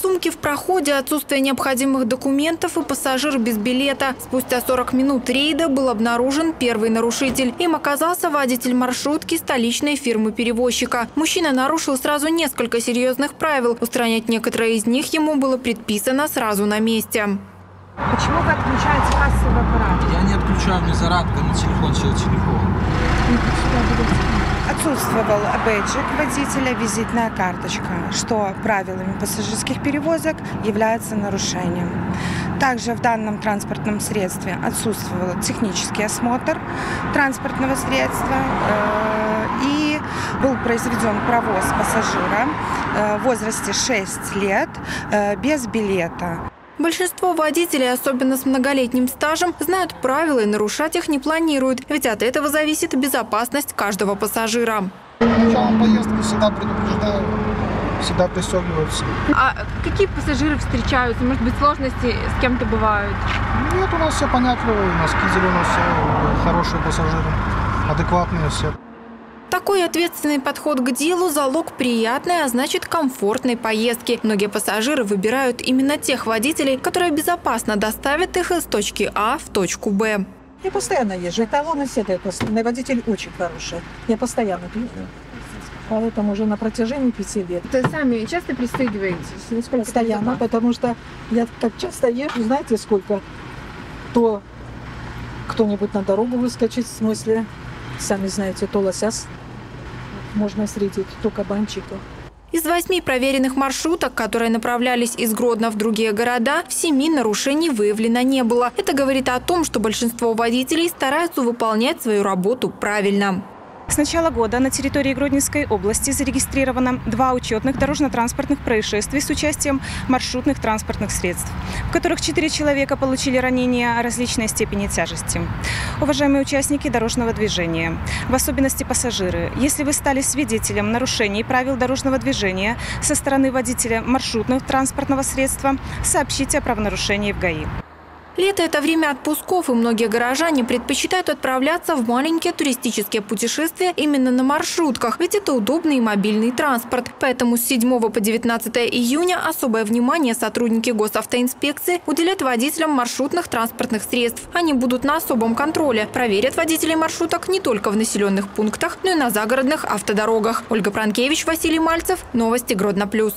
Сумки в проходе, отсутствие необходимых документов и пассажир без билета. Спустя 40 минут рейда был обнаружен первый нарушитель. Им оказался водитель маршрутки столичной фирмы-перевозчика. Мужчина нарушил сразу несколько серьезных правил. Устранять некоторые из них ему было предписано сразу на месте. Почему вы отключаете кассовый аппарат? Я не зарядка на телефон, сел телефон. Отсутствовал бэджик водителя, визитная карточка, что правилами пассажирских перевозок является нарушением. Также в данном транспортном средстве отсутствовал технический осмотр транспортного средства э, и был произведен провоз пассажира э, в возрасте 6 лет э, без билета. Большинство водителей, особенно с многолетним стажем, знают правила и нарушать их не планируют, ведь от этого зависит безопасность каждого пассажира. Началом поездки всегда предупреждаю, всегда пристегиваются. А какие пассажиры встречаются? Может быть, сложности с кем-то бывают? Нет, у нас все понятливо, у нас Кизель, у нас все хорошие пассажиры, адекватные все. Такой ответственный подход к делу – залог приятной, а значит комфортной поездки. Многие пассажиры выбирают именно тех водителей, которые безопасно доставят их из точки А в точку Б. Я постоянно езжу. Эталон из этой постоянный водитель очень хороший. Я постоянно езжу. Поэтому уже на протяжении пяти лет. Вы сами часто пристегиваетесь? Насколько Постоянно, потому что я так часто езжу, знаете, сколько то кто-нибудь на дорогу выскочит, в смысле, сами знаете, то лосяс можно встретить, то кабанчика. Из восьми проверенных маршруток, которые направлялись из Гродно в другие города, в семи нарушений выявлено не было. Это говорит о том, что большинство водителей стараются выполнять свою работу правильно. С начала года на территории Гродненской области зарегистрировано два учетных дорожно-транспортных происшествий с участием маршрутных транспортных средств, в которых четыре человека получили ранения различной степени тяжести. Уважаемые участники дорожного движения, в особенности пассажиры, если вы стали свидетелем нарушений правил дорожного движения со стороны водителя маршрутного транспортного средства, сообщите о правонарушении в ГАИ. Лето – это время отпусков, и многие горожане предпочитают отправляться в маленькие туристические путешествия именно на маршрутках, ведь это удобный и мобильный транспорт. Поэтому с 7 по 19 июня особое внимание сотрудники госавтоинспекции уделят водителям маршрутных транспортных средств. Они будут на особом контроле, проверят водителей маршруток не только в населенных пунктах, но и на загородных автодорогах. Ольга Пранкевич, Василий Мальцев. Новости Гродно Плюс.